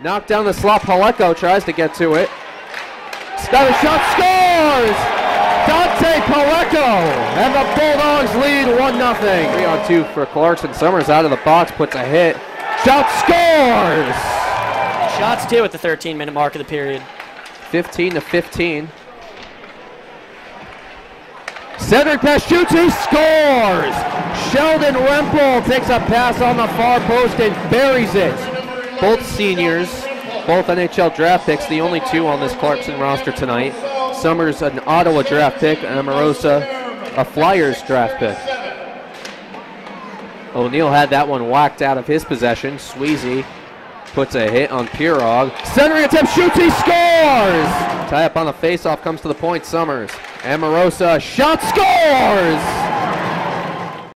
Knocked down the slot. Paleko tries to get to it. A shot, scores! Dante Paleko! And the Bulldogs lead 1 0. 3 on 2 for Clarkson. Summers out of the box, puts a hit. Shot scores! Shots too at the 13 minute mark of the period. 15 to 15. Cedric he scores! Sheldon Rempal takes a pass on the far post and buries it. Both seniors, both NHL draft picks, the only two on this Clarkson roster tonight. Summers, an Ottawa draft pick, and Amorosa, a Flyers draft pick. O'Neill had that one whacked out of his possession. Sweezey puts a hit on Pirog. Centering attempt shoots, he scores! Tie up on the faceoff comes to the point, Summers. Amorosa shot scores!